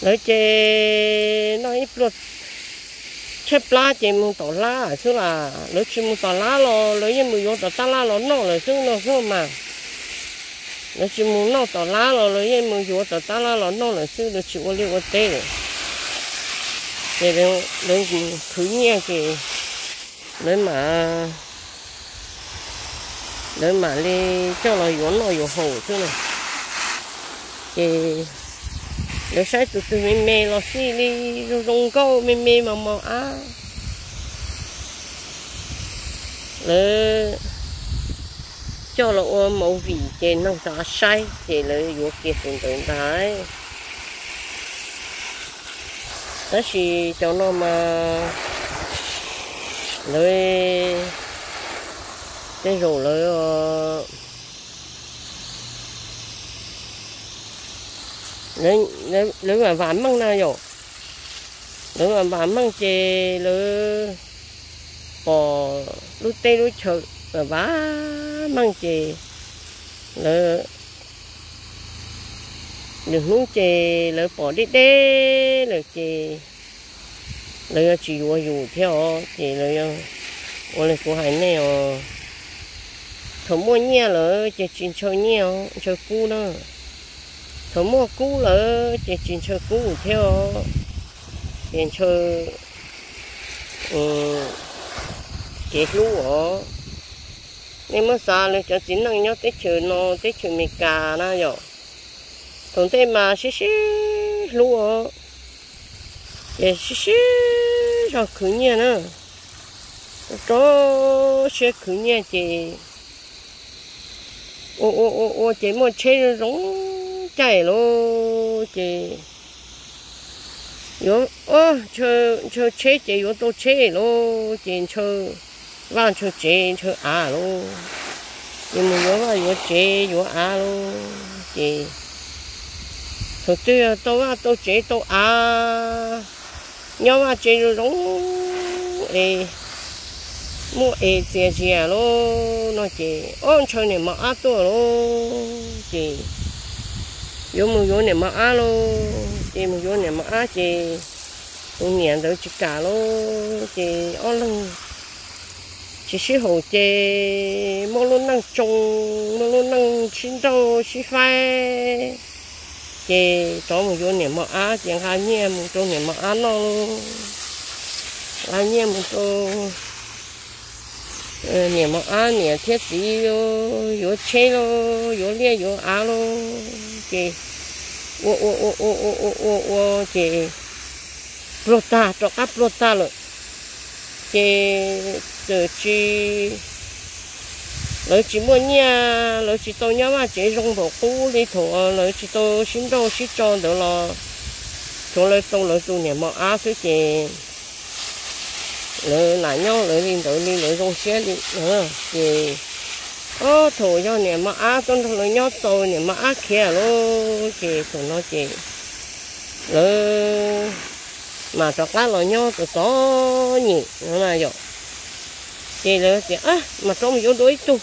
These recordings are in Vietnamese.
lấy chè nó ít luôn chép lá chè mua tỏ lá chứ là lấy chè mua tỏ lá lo lấy những mua vô tỏ ta lá lo nó là chứ nó không mà. Lấy chè mua nó tỏ lá lo lấy những mua vô tỏ ta lá lo nó là chứ nó chịu liu cái tê. Này để lấy lấy thứ nhẹ thì lấy mà lấy mà đi cho nó yếu nó yếu hồ chứ này. Thì lấy sai tụt tụi mình mê lo xí đi rồi rong câu mình mê mà mà á. Cho nó mẫu vị trên nông ra sai thì lấy yếu kia xuống tới đó thì cho nó mà lấy cái rồi lấy lấy lấy lấy mà ván măng nào rồi lấy mà ván măng chè lấy bò lúc tê lúc chợ mà vá măng chè lấy được nung chè lấy bỏ đi đê lấy chè lấy chỉ vừa dù theo chè lấy ô lấy của hải này ờ thổ mua nhia lỡ chè chín cho nhẹ, cho cu nữa thổ mua cũ là chỉ chỉ chơi cũ theo. Tiền chơi ừ chỉ lũ ở. Nên mà xa lên cho chính năng nhớ tết chơi nó tết chơi mì cà na rồi thằng thế mà xí xí lũ ở. Để xí xí cho cứ nhẹ nữa cho sẽ cứ nhẹ chị. Ô ô ô ô, chị mà chơi giống chạy lô, chị. Yo ô, chờ chờ chế chị yo tô chế lô, chị chờ. Vàng chờ chế chờ à lô. Nhưng mà yo vàng yo chế yo à lô, chị. Thật tư tô à tô chế tô à nhau à chế rồi giống ê. Mua ê chế chế lô nó chị ôn chờ này mà à tô lô, chị yo mu yo ne ma a lo chị mu yo ne ma a chị cũng nhận được chị cả lo chị ở lưng. Chỉ sĩ hồ chê mô lô năng chung, mô lô năng chín đâu sĩ phai chê đó một yo niệm mọ á chẳng hai nhé một chỗ niệm mọ á nó hai nhé một chỗ niệm mà á niệm thiết gì yo yo chê lo yo lia yo á lo chị ô ô ô ô ô ô ô ô chị prota cho các prota rồi. Chị từ chị lỡ chị mua nhà, lỡ chị tôi nhớ mà chị dùng bộ cũ đi thổ, lỡ chị tôi xin đâu xin cho được là chỗ lỡ tôi lỡ tôi nhẹ mà á số chị lỡ lại nhau, lỡ đi tới đi, lỡ dùng xe đi. Nữa chị ô thổ cho nè mà á, con thổ lấy nhau tôi nè mà á kia à, lô chị thổ nó chị lơ, mà cho cá lò nhau tôi có nhỉ, nó là rồi chị lơ chị á, mà trong vô đối tụ.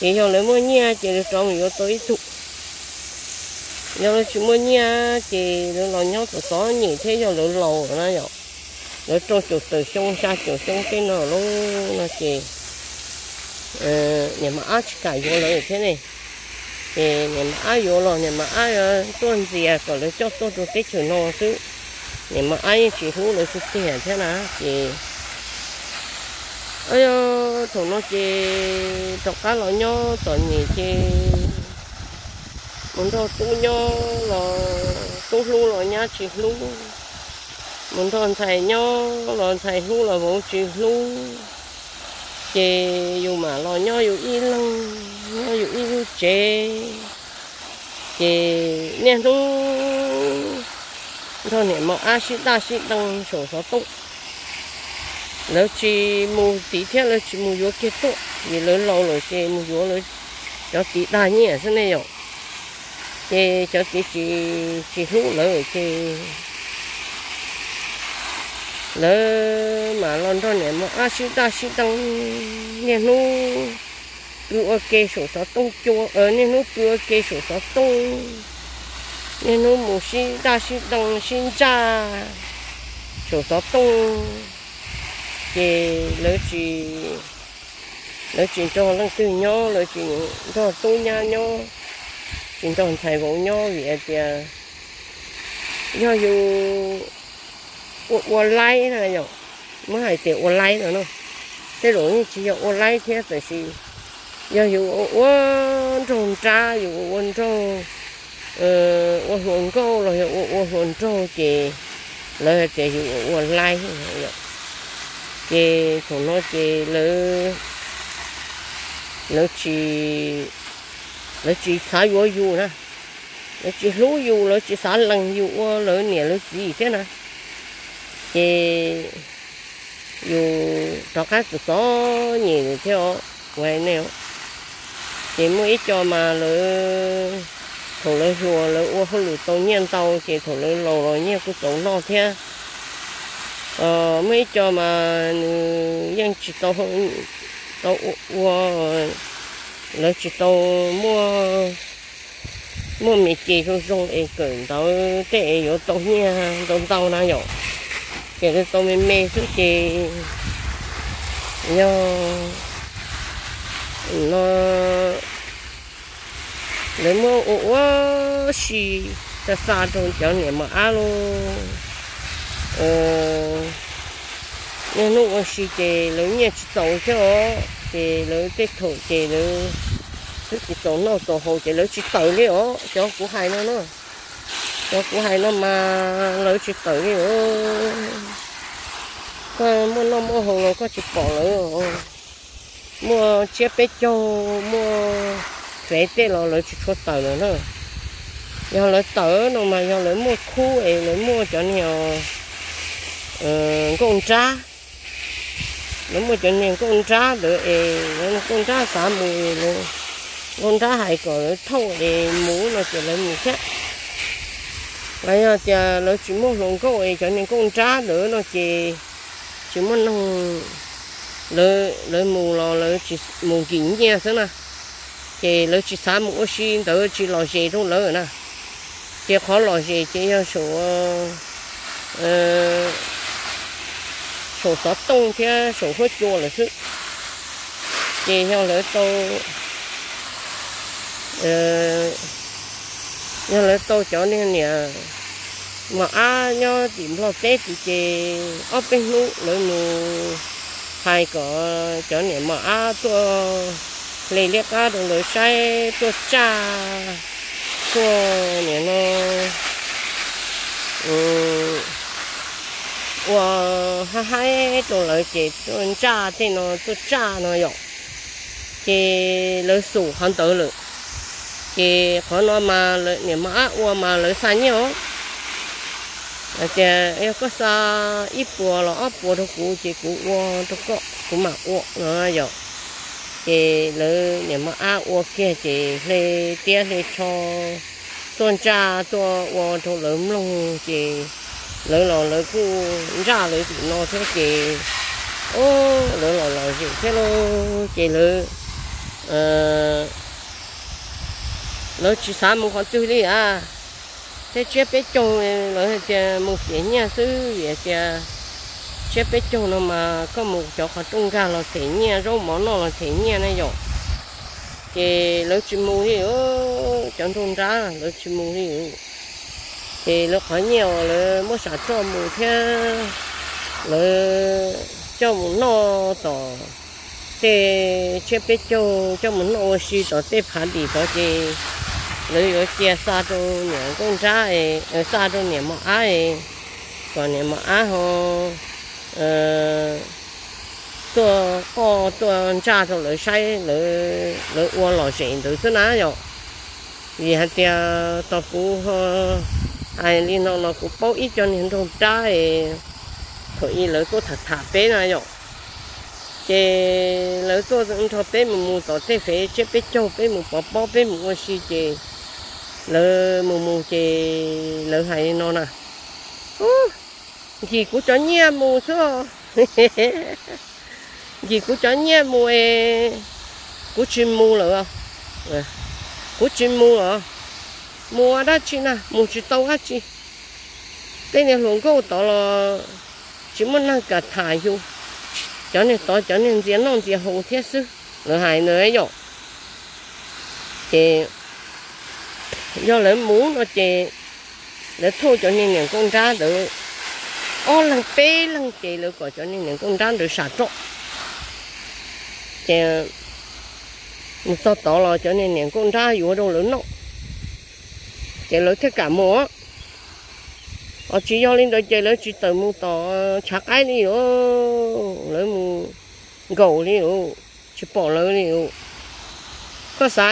Chị cho lấy mua nha chị được trong vô đối tu giờ chị mua nha chị lơ lò nhau tôi có nhỉ, thế cho lỡ lầu nó rồi lỡ trong chỗ từ sông xa, chỗ sông cái nào luôn là chị Ờ, nhà mà ăn cả vô rồi thế này. Nhà mà ăn vô rồi nhà mà ăn tuần gì à? Còn lấy cho tôi tôi cái chuyện nó chứ. Nhà mà ăn chỉ hú lấy chút tiền thế nào thì ơi thằng nó chỉ đọc cá lò nhó tuần gì thì muốn thôi tu nhó là tu lu rồi nhá chỉ lu muốn thôi thầy nhó là thầy lu là muốn chỉ lu chè dù mà lo nho dù y lăng, nho dù y dù chè chè nè tu thôi nè mà a xí đa xí đăng, sổ sổ tốt lỡ chỉ mù tí thế lỡ chỉ mù vô kia tốt vì lỡ lâu rồi chè mù vô lỡ cho tí đa nhẹ thế này rồi chè cho tí chỉ chỉ hữu lỡ rồi lỡ mà lon đó nè mà à, a xí ta xí tăng nè nu cứ ok, sổ số tung chua. Ở nè nu cứ ok, sổ số tung nên nu mù xí ta xí tăng, xin cha. Chỗ đó tung kê, lỡ chỉ lỡ chỉ cho lăng tư nhau lỡ chỉ cho tu nhau nhau chỉ cho thầy bộ nhau vậy thì do dù online này nhở? Mới hay tiền online nữa nó thế rồi chỉ giờ online thế phải gì giờ hiểu ôn trung cha hiểu ôn trung, ờ ôn hồn câu rồi hiểu ôn hồn trung chị lời chị hiểu online này nhở? Chị còn nói chị lời lời chỉ, lời chỉ xả vô vô nè. Lời chỉ lú vô lời chỉ xả lần vô lời nè lời gì thế nè chế dù cho các tụ số nhiều theo quay nèo chỉ mới ít cho mà lỡ thủ lỡ chùa lỡ ua hơi lửa tàu nhiên tàu chỉ thủ lỡ lầu rồi nhé cứ tàu lo thế ờ mới cho mà ừ, dân chỉ tàu tàu ua lỡ chỉ tàu mua mua mì chỉ cho dùng ấy cẩn tàu tệ yếu tàu nha, tàu tàu na nhỏ cái tàu mê suốt chị nhau nó nếu mà ô xì. Ta xa trong chỗ này mà alo ờ nên nó ô xì thì lấy nhà chị tàu cho thì lấy cái thổ thì lấy cái chỉ nó tổ hồ chị lấy chị tàu đi ó cho của hai nó nó cho của hai nó mà, lấy chỉ tàu đi ó mua nó mua hồ có chỉ bỏ lớn mua chia bé cho mua phải tê nó lấy chút cho tờ nữa nữa giờ lấy tờ nó mà giờ lấy mua khu ấy ờ, lấy mua cho nhiều con trá. Nó mua cho nhiều con trá được ấy con trá xả mùi luôn con trá hay còn thâu ấy mũ nó chỉ lấy mùi khác bây giờ thì chỉ muốn lồng câu ấy, cho nên con trá nữa nó chỉ chỉ muốn nó lấy lấy mù lò, lấy chỉ mù kín nha thế nào. Chỉ lỡ chỉ sáng mù xin đỡ chỉ lò gì đâu lỡ nè chỉ khó lò gì chỉ 要 số ờ số sáu tông thế số hết chua là chứ chỉ theo lỡ tô ờ là tôi cho nên nè. Mà à nhau tìm lo tết thì chỉ ở cái nụ hai có cho nên mà à tôi lấy lấy cá đồng lấy sai tôi cha tôi nhỉ nó. Ừ. Và hai hai tôi lấy chỉ tôi cha thì nó, tôi cha nó yok thì lấy sủ hắn tới rồi chị khó nó mà lợi nhỉ mà và mà lợi xa nhau. Chị em có xa ít bùa là ít bùa đâu cũ chị cũ qua đâu có cũ mà qua nó yok chị lợi nếu mà à ô kia chị lê tia lê cho tuần tra tua qua cho lớn luôn chị lợi lò lợi cu ra lợi chị nó thế chị ô lợi lò lợi chị thế luôn chị lợi lỡ chỉ sáng một con tư đi à. Thế chế bé chồng lỡ thì một cái nhà sư vậy thì chế bé chung nó mà có một chỗ họ trung ga là thế nhẹ rau món nó là thế nhẹ này rồi thì lỡ chỉ mua thì ô chẳng thôn ra, lỡ chỉ mua thì thì lỡ khỏi nhiều, lỡ mua sản cho mua thế lỡ cho một nó tỏ. Thì chế bé chung, cho một nó xí tỏ tê phá đi tỏ thì lấy ở kia xa cho nhà con trai ở ờ, xa cho nhà mà ai còn nhà mà ai không ờ, tôi có tôi cha cho lấy say lấy lấy uo lò xịn từ xưa ná rồi vì hạt tia tao cũng ai đi nó nó cũng bao ít cho nên trong trai thôi lấy tôi thật thà bé này rồi chế lấy tôi cũng cho bé mình mua tao thế phải chế bé châu bé một bỏ bỏ bé một con xì chế lấy mù mù chế lấy hay nó nè gì cũng cho nhia mù chứ gì cũng cho nhia mù e cũng chim mù rồi cũng chim mù rồi mua đó chị nè mù chị tàu hết chị. Cái này luôn có tàu là chỉ muốn năng cả thải vô cho nên tàu cho nên diễn nó diễn hồ thiết sư rồi hai nữa ấy rồi thì do lỡ muốn nó chè để thu cho nên những con ra được. Ô, lần bé lần chè lỡ có cho nên những con ra được xả trộn. Chè, một số tỏ lo cho nên những con ra vừa đâu lớn nó chè lỡ tất cả mua ở chỉ do lên đó chè lỡ chỉ từ mua tỏ ờ, chắc ai đi nữa lỡ mua gầu đi nữa chỉ bỏ lỡ đi nữa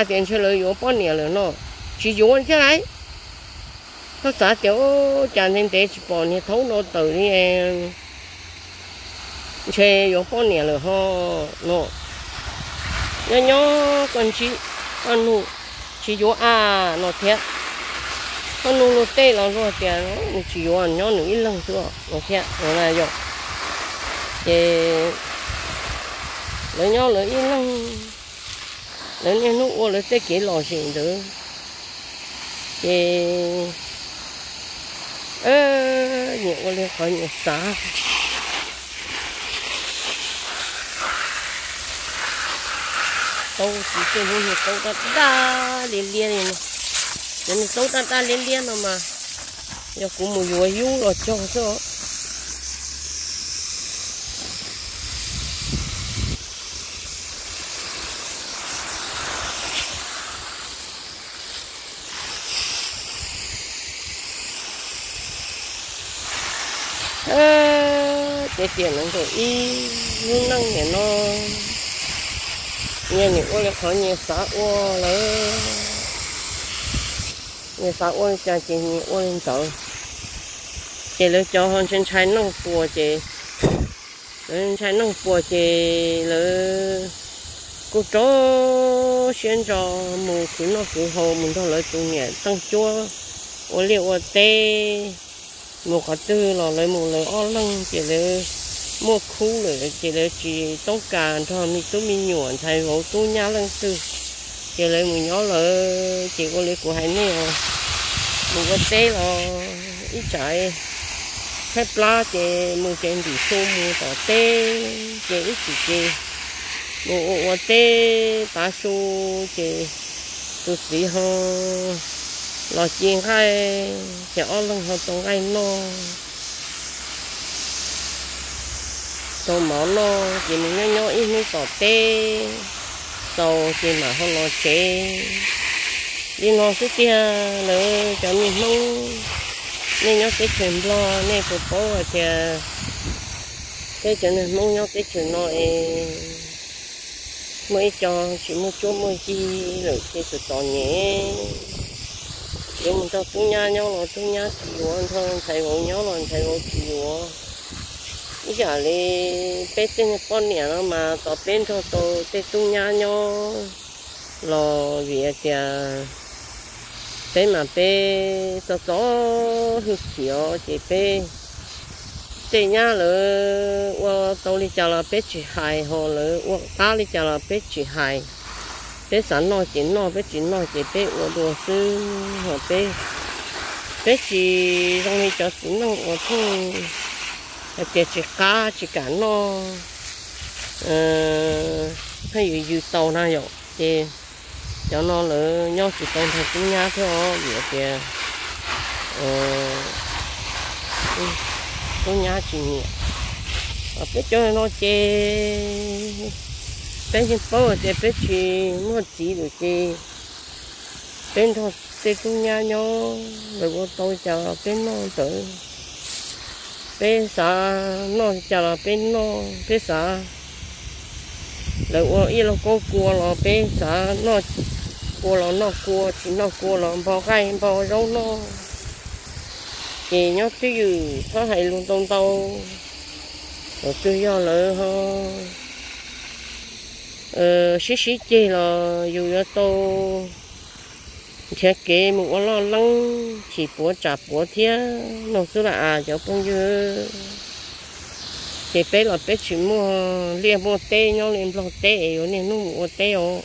tiền cho lỡ vô bao nhiêu lỡ nó chỉ anh thế này nó xả tiểu chàng thêm để chỉ bỏ như thấu nó từ đi, em. Chơi vô con nè rồi ho nó nhớ nhớ con chị, con nụ. Chỉ vô à nó thiệt con nụ nó tê nó rồi tiền nó chỉ vô nhớ nụ ít lần chưa nó thiệt nó là vô thì lấy nhau lấy ít lần lấy nhau nụ ô lấy tê kỹ lò xịn được thì ơ nhiều quá lấy khỏi nhiều xa tàu chỉ cái vô nhiều tàu ta ta liên liên này mà nên tàu ta ta liên liên mà. Giờ cũng một vừa yếu rồi, cho cho ơ cái tiền nó rồi. Y nhưng năng để nó nghe những ô là khó nhiều xã ô là nhiều xã ô cha chị nhiều ô lên tàu chị lấy cho hơn trên trái nông bùa chị. Lấy trái nông bùa chị lấy cô chó xuyên cho mù cứ nó phù hồ mình thôi lấy tụ nhẹ tăng chua ô liệu ô tê một cái tư là lấy một lấy o lăng, chỉ lấy một khu lấy, chỉ lấy chỉ tông cả thôi, mình tôi mình nhuận thay hộ tôi nhá lăng tư. Chỉ lấy một nhỏ lấy chỉ có lấy của hai này rồi một cái tê là ít chạy hết lá chỉ một cái bị xô một tỏ tê chỉ ít chỉ chỉ một tê ta xô chỉ tôi chỉ hơn lo chiên hay chỗ ở lần họ tổng ai nó. Tàu máu nó, chỉ mình nhớ nhớ ít mấy tỏ tê tàu chỉ mà không lo chế đi nó cái kia nữa cho mình mong nên nhớ cái chuyện lo nên phụ bố thì cái chuyện này mong nhớ cái chuyện nội mới cho chỉ một chút mới chi, rồi cái sự to nhẹ nếu tung nhà nhau tung nhà thầy nhau thầy bây giờ mà cho tôi tung nhà nhau việc bé mà cho gió hư chiều thì bé tên nhà lỡ tôi đi chào là bé chỉ hài họ lỡ ta đi chào là bé chỉ hài bé sẵn nó chỉ nó bé chỉ nó chỉ bé ở đồ sư họ bé bé chỉ trong này cho xin nó ở thôi. Chỉ chỉ cá chỉ cả nó ờ, hay dù dù tàu na rồi thì cho nó lỡ nhau chỉ tàu thật cũng nhá thôi vậy thì cũng nhá chỉ nhẹ ở biết cho nó chơi bên trên bờ để bên chỉ mua chỉ được chê bên thôi để cũng nhau nhau rồi có tôi chờ bên nó tới. Bên xa nó chờ bên nó bên xa rồi có ít là có cua là bên xa nó, cua là nó cua chỉ nó cua là bao gai bao rau nó. Thì nhóc cái gì, có hay luôn tông tâu rồi tôi do lỡ ho ờ xí xí chê là dù cho tôi thế kế một con lo lắng chỉ bố trả bố thế nó số là à cháu cũng như thì bé là bé chỉ mua liền mua tê, nhau liền lo tê rồi nên nó mua tê rồi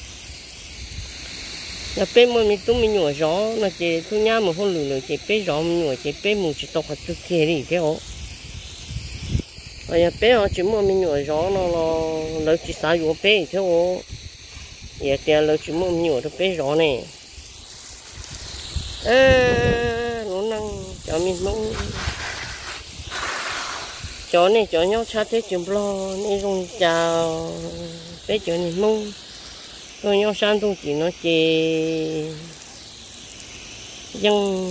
là bé mua mình tung mình nhỏ gió là chỉ thu nhá mà không lười lười chỉ bé gió mình nhỏ chỉ bé mình chỉ tao phải chút kia đi, thế hả bây bé họ chỉ mà mình nhỏ gió nó nó nó chỉ xả yếu bé thế hả giờ thì nó chỉ mà mình nhỏ bé gió này. Ơ nó năng cho mình mong chó này chó nhau cha thế chừng lo nên dùng chào bé chó này mong rồi nhau sang tu chỉ nó chê. Dân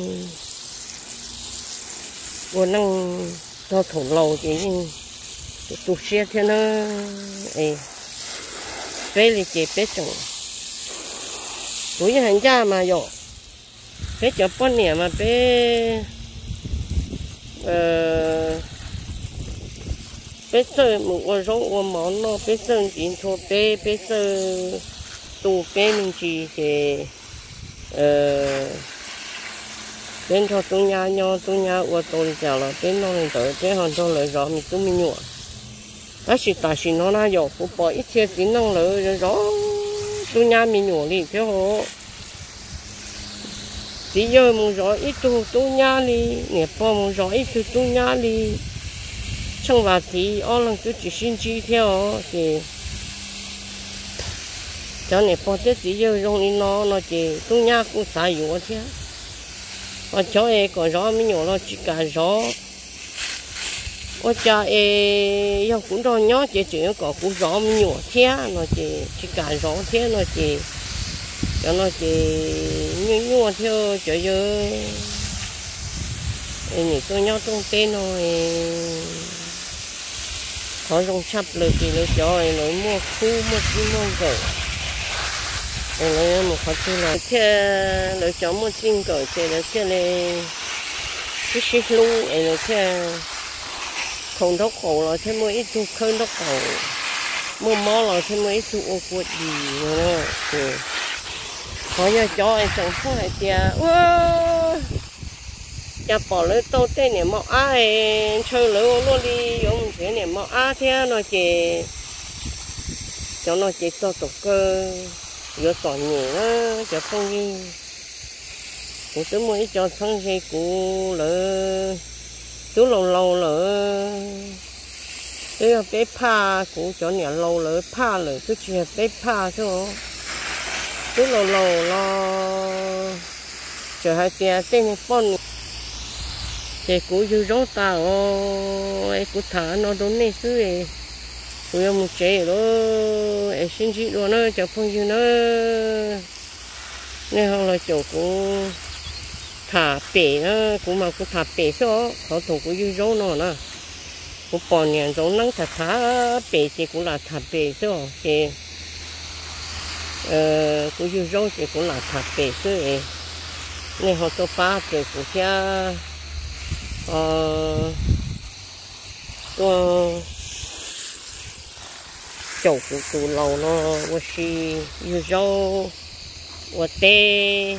vô năng cho thủ lầu chỉ tu xe thế nó ấy bé là chế bé chồng tuổi hành gia mà rồi bé chồng bọn nè mà bé ờ bé sơ một con rau con món nó bé sơ chỉ thua bé bé sơ tu bé mình chỉ chế ờ bên cho tôi nhà nhau tôi nhà của tôi chào là bên nó lên tới cái hoàn toàn lợi rõ mình tu mình nhọ ta chỉ là bỏ ít tiền nhà mình chỉ ít nhà đi bỏ ít nhà đi thì cho nên bỏ tết chỉ yêu rong đi nó nó chỉ tu nhà cũng xài yếu thế ở chỗ ấy có rõ mình nhỏ nó chỉ cả rõ ô cha ấy yêu cũng rõ nhó chị chỉ có cũng rõ mình nhỏ thế, nó chỉ chỉ cả rõ thế, nó chỉ, cho nó chỉ như như theo chỗ giờ nhỉ tôi nhó trong tên nó có rong chắp lời thì nó cho ấy nó mua khu, mua chi, mua gạo rồi nó một khó chơi là thế nó cho mua chim gạo thì nó thế này cái xích luôn ấy nó thế không đốc cổ là thế mua ít thu khơi đốc cổ mua mò là thế mua ít thu ô quật gì nữa. Ừ. có nhà cho anh chẳng phải tiền wow nhà bỏ lấy tô tên này mọ ai chơi lấy luôn đi. Ông thế này mọ a thế nó chỉ cho nó chỉ cho tục cơ. Giờ tỏ nhẹ nó cho không đi. Cũng tới mua cho thân hay cũ lỡ chú lâu lâu lỡ. Cái bé pa cũng cho nhà lâu lỡ pa lỡ cứ chỉ bé pa chứ chú lâu lâu lo. Chờ hai tia tên này phong thì cũng dư rong ta ô ai cú thả nó đốn này xứ ấy cũng yêu một chế đó ai xin chị đó nó chờ phong dư nó. Nên họ là chỗ cú thả bể nó cũng mà cũng thả bể số họ thủ cú dư dấu nó nè. Cũng bỏ nhàn rong nắng thả thả, bể thì cũng là thả bể số thì ờ cú dư dấu thì cũng là thả bể số ấy. Nên họ tôi phá thì cũng sẽ ờ tôi chậu của tụ lầu nó tôi xì yêu dấu tôi tê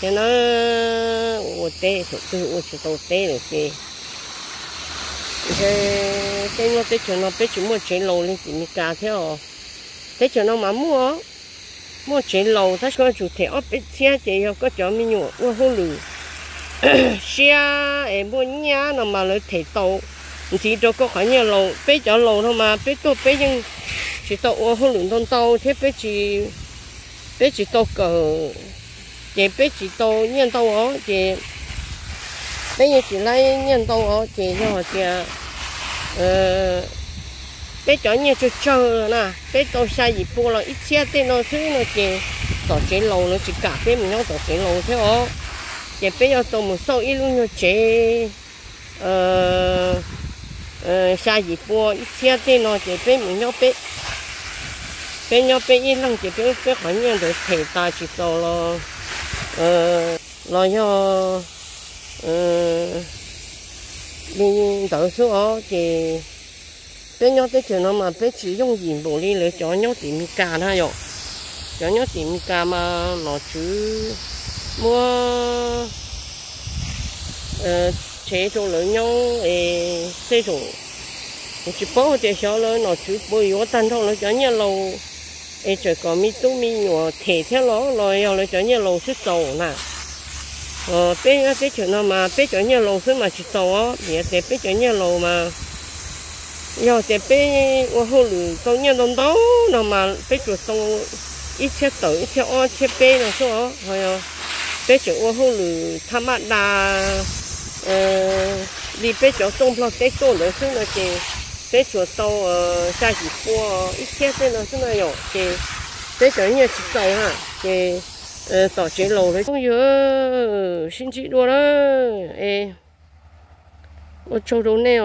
thế nó tôi tê thì tôi tôi chỉ tôi tê được gì thế cái nó tết chỗ nó tết chỗ mua chế lầu lên chỉ mi cả theo tết chỗ nó mà mua mua chế lầu ta có chủ thể ở bên xe thì có chỗ mình nhổ tôi không lử. Xe, em muốn nhà nó mà lấy thể tàu. Chỉ cho có khoảng nhiều lầu bé chỗ lầu thôi mà bé tôi bé nhưng chỉ tàu ô không lượng tàu, thế bé chỉ bé chỉ tàu cờ chị biết chị tàu nhân tàu ó chị bây giờ chị lấy nhân tàu ó chị cho họ chị ờ bé cho nhiều cho chờ nè. Bé tàu xa gì bùa là ít xe tên nó thứ nó chị. Tàu chế lâu nó chỉ cả bé mình nó tàu chế lâu thế ó chị bây giờ tôi một số ít luôn như chị. Ờ ờ xa gì bùa ít xe tên nó chị bây mình nó bé bé nhau bé ít lần chị bé bé khỏi nhận được thể ta chỉ tàu lo ờ lo cho ờ, đi mình số đó thì bé nhau tới trường nó mà bé chỉ dùng gì bộ đi lấy cho nhau tìm cả ha rồi cho nhau tìm cả mà nó chứ mua ờ chế cho lớn nhau để xây chỗ chỉ bảo để cho lớn nó chứ bồi vô tan thôi nó cho nhau lâu ấy chỗ có mi tu mi nhỏ thể theo ló lòi rồi lấy cho nhà lầu xuất tàu nè ờ bé á bé cho nào mà bé chỗ nhà lầu xuất mà xuất tàu á nhà để bé chỗ nhà lầu mà giờ để bé ô hồ lử tàu nhà đông đó nào mà bé chỗ đông, ít xe tàu ít xe ờ. ô xe bé là số rồi bé chỗ ô hồ lử tham ăn đà ờ đi bé chỗ đông lo té tông nữa xuống là chị. bé chỗ tàu ờ ra chỉ qua ít切这呢是那有嘅。bé chỗ như chỉ tàu ha thì tỏ chế lầu đấy không nhớ xin chị đùa đó ê ô châu đâu nè